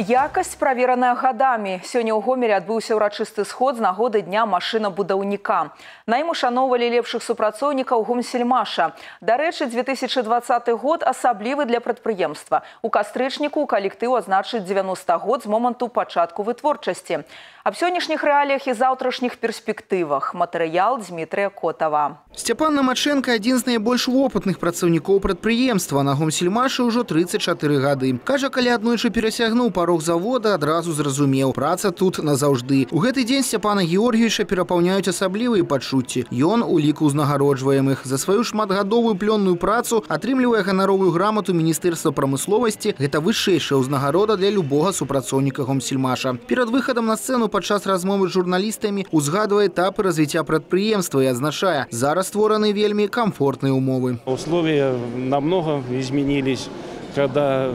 Якасць правераная гадамі. Сёння ў гомеле адбыўся ўрачысты сход з нагоды дня машынабудаўніка. На ім ушаноўвалі лепшых супрацоўнікаў гомсельмаша. Дарэчы, 2020 год асаблівы для прадпрыемства. У кастрычніку калектыў азначыць 90 год з моманту пачатку вытворчасці. Аб сённяшніх рэаліях і заўтрашніх перспектывах. Матэрыял Дмітрыя Котава. Сцяпан Намачэнка адзін з найбольш вопытных працаўнікоў прадпрыемства. На гомсельмашы ўжо 34 гады. Кажа, калі аднойчы перасягнуў парог завода, адразу зразумеў. Праца тут назаўжды. У гэты дзень Сцяпана Георгійча перапаўняюць асаблівыя пачуцці. Ён у ліку ўзнагароджваемых. За сваю шматгадовую плённую працу атрымлівае ганаровую грамату Міністэрства прамысловасці. Гэта вышэйшая ўзнагарода для любога супрацоўніка гомсельмаша. Перад выхадам на сцэну падчас размовы з журналістамі узгадвае этапы развіцця прадпрыемства і адзначае, зараз створаны вельмі комфортныя умовы. Условия намного изменились, когда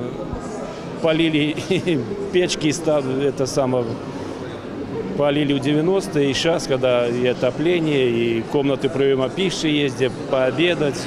полили печки, это самое, полили в 90-е, и сейчас, когда и отопление, и комнаты приема пищи есть, где пообедать.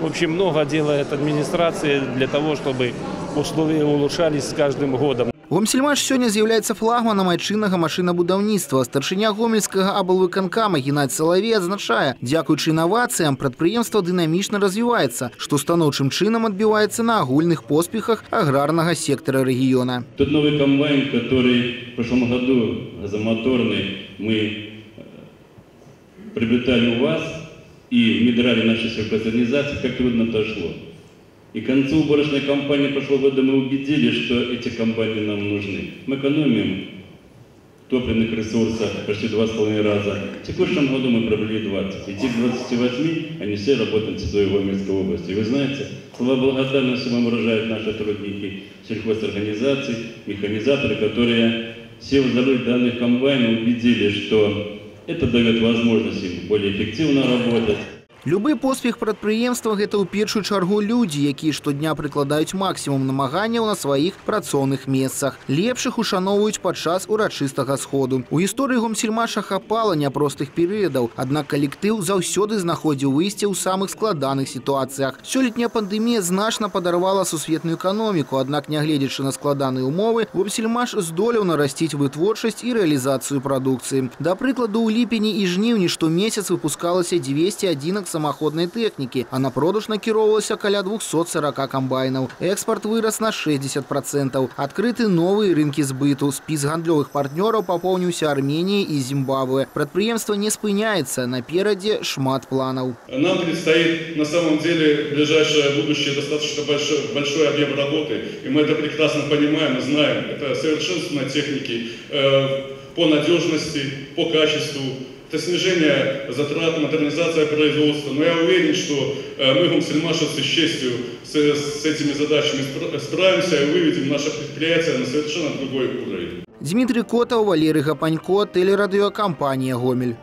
В общем, много делает администрация для того, чтобы условия улучшались с каждым годом. Гомсельмаш сёння з'яўляецца флагманам айчыннага машынабудаўніцтва. Старшыня гомельскага аблвыканкама Геннадзь Салавей адзначае, дзякуючы інавацыям прадпрыемства дынамічна развіваецца, што станоўчым чынам адбіваецца на агульных поспехах аграрнага сектара рэгіёна. Тот новый комбайн, который в прошлом году газомоторный мы э, приобретали у вас и внедряли в наши сельхозорганизации, как трудно дошло. И к концу уборочной кампании прошлого года мы убедились, что эти комбайны нам нужны. Мы экономим топливных ресурсов почти два с половиной раза. В текущем году мы приобрели 20. И тех 28, они все работают в Седой Гомельской области. И вы знаете, слова благодарности вам выражают наши трудники сельхозорганизаций, механизаторы, которые, сев за руль данных комбайнов, убедились, что это дает возможность им более эффективно работать. Любы поспех прадпрыемства гэта ў першую чаргу людзі, якія штодня прыкладаюць максімум намаганняў на сваіх працоўных месцах. Лепшых ушаноўваюць падчас урачыстага сходу. У гісторыі гомсельмаша хапала няпростых перыядаў, аднак калектыў заўсёды знаходзіў выйсце ў самых складаных сітуацыях. Сёлетняя пандэмія значна падарвала сусветную эканоміку, аднак нягледзячы на складаныя умовы, гомсельмаш здолеў нарасціць вытворчасць і рэалізацыю прадукцыі. Да прыкладу, у ліпені і жніўні штомесяц выпускалася 200 адзінак самаходнай тэхнікі, а на продаж накіроўвалася каля 240 камбайнаў. Экспарт вырас на 60%. Адкрыты новыя рынкі збыту. Спіс гандлёвых партнёраў папоўніўся Арменіяй і Зімбабве. Прадпрыемства не спыняецца, наперадзе шмат планаў. Нам предстоит на самом деле в ближайшее будущее достаточно большой, большой объем работы, и мы это прекрасно понимаем и знаем. Это совершенствование техники э, по надежности, по качеству, это снижение затрат, модернизация производства. Но я уверен, что мы, гумсельмашевцы, с честью с, с этими задачами спра- справимся и выведем наше предприятие на совершенно другой уровень. Дмитрий Котов, Валерий Гапанько, телерадиокомпания «Гомель».